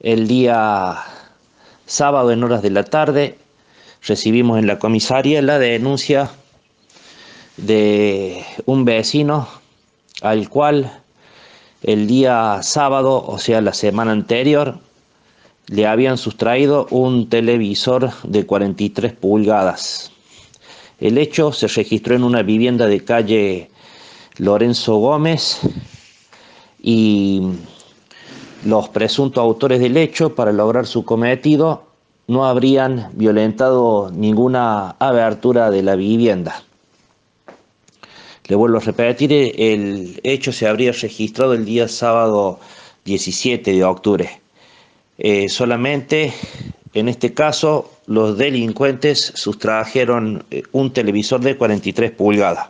El día sábado en horas de la tarde recibimos en la comisaría la denuncia de un vecino al cual el día sábado, o sea la semana anterior, le habían sustraído un televisor de 43 pulgadas. El hecho se registró en una vivienda de calle Lorenzo Gómez y los presuntos autores del hecho, para lograr su cometido, no habrían violentado ninguna abertura de la vivienda. Le vuelvo a repetir, el hecho se habría registrado el día sábado 17 de octubre. Eh, solamente en este caso los delincuentes sustrajeron eh, un televisor de 43 pulgadas.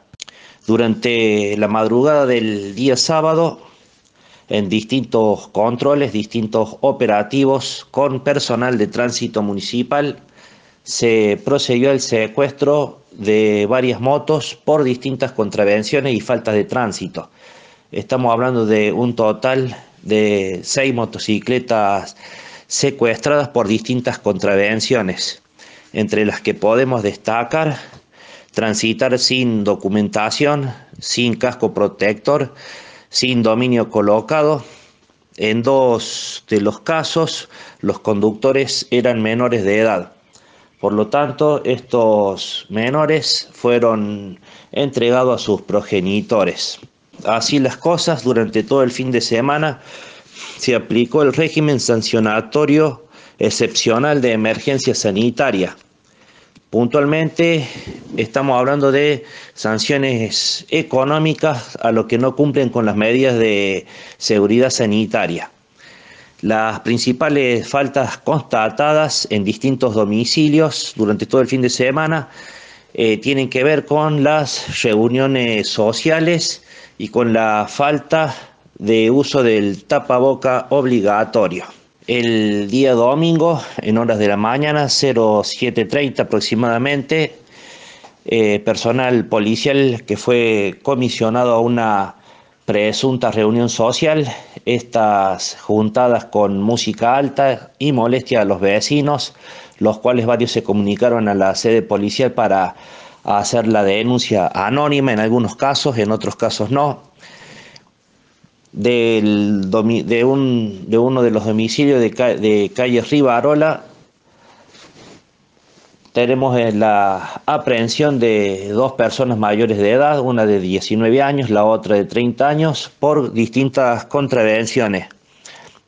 Durante la madrugada del día sábado, en distintos controles, distintos operativos con personal de tránsito municipal, se procedió al secuestro de varias motos por distintas contravenciones y faltas de tránsito. Estamos hablando de un total de seis motocicletas secuestradas por distintas contravenciones, entre las que podemos destacar transitar sin documentación, sin casco protector, sin dominio colocado. En dos de los casos, los conductores eran menores de edad. Por lo tanto, estos menores fueron entregados a sus progenitores. Así las cosas, durante todo el fin de semana se aplicó el régimen sancionatorio excepcional de emergencia sanitaria. Puntualmente estamos hablando de sanciones económicas a los que no cumplen con las medidas de seguridad sanitaria. Las principales faltas constatadas en distintos domicilios durante todo el fin de semana eh, tienen que ver con las reuniones sociales y con la falta de uso del tapaboca obligatorio. El día domingo, en horas de la mañana, 07.30 aproximadamente, eh, personal policial que fue comisionado a una presunta reunión social, estas juntadas con música alta y molestia a los vecinos, los cuales varios se comunicaron a la sede policial para hacer la denuncia anónima en algunos casos, en otros casos no. Del de, un, de, uno de los domicilios de, de calle Rivarola tenemos la aprehensión de dos personas mayores de edad, una de 19 años, la otra de 30 años, por distintas contravenciones.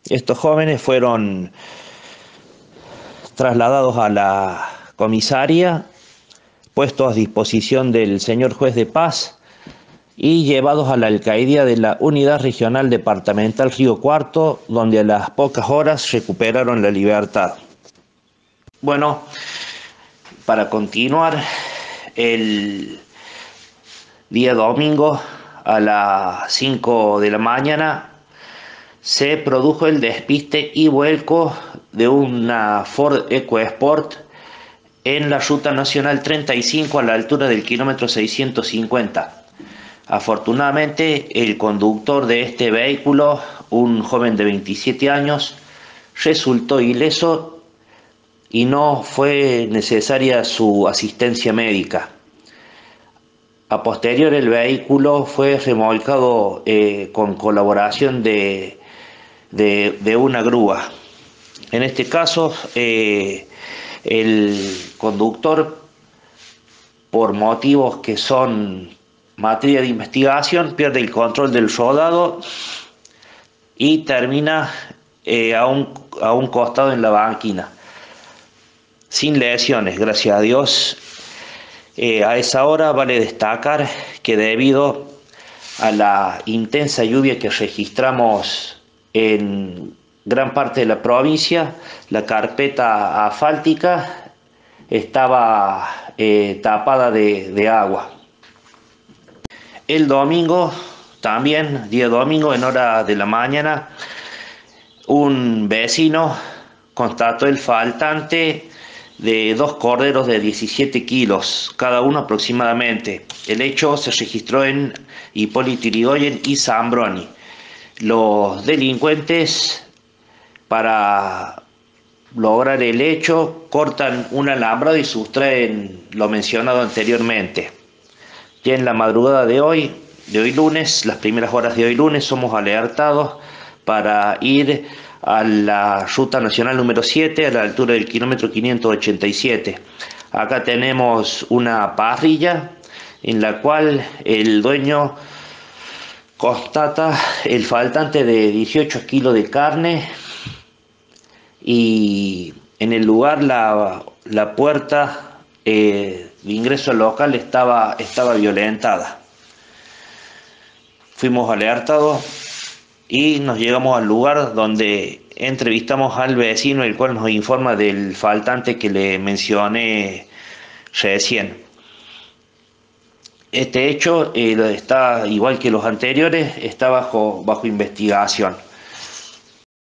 Estos jóvenes fueron trasladados a la comisaria, puestos a disposición del señor juez de paz y llevados a la alcaldía de la Unidad Regional Departamental Río Cuarto, donde a las pocas horas recuperaron la libertad. Bueno, para continuar el día domingo a las 5 de la mañana se produjo el despiste y vuelco de una Ford EcoSport en la ruta nacional 35 a la altura del kilómetro 650. Afortunadamente el conductor de este vehículo, un joven de 27 años, resultó ileso y no fue necesaria su asistencia médica. A posterior el vehículo fue remolcado eh, con colaboración de, de, una grúa. En este caso, eh, el conductor, por motivos que son materia de investigación, pierde el control del rodado y termina eh, a, un, a un costado en la banquina sin lesiones, gracias a Dios. Eh, a esa hora vale destacar que debido a la intensa lluvia que registramos en gran parte de la provincia, la carpeta asfáltica estaba eh, tapada de, de agua. El domingo, también día domingo en hora de la mañana, un vecino constató el faltante de dos corderos de 17 kilos, cada uno aproximadamente. El hecho se registró en Hipólito Yrigoyen y Zambroni. Los delincuentes Para lograr el hecho, cortan un alambrado y sustraen lo mencionado anteriormente. Ya en la madrugada de hoy, de hoy lunes, las primeras horas de hoy lunes, somos alertados para ir a la ruta nacional número 7 a la altura del kilómetro 587. Acá tenemos una parrilla en la cual el dueño constata el faltante de 18 kilos de carne y en el lugar la, puerta eh, de ingreso al local estaba, estaba violentada. Fuimos alertados y nos llegamos al lugar donde entrevistamos al vecino, el cual nos informa del faltante que le mencioné recién. Este hecho eh, está, igual que los anteriores, está bajo, bajo investigación.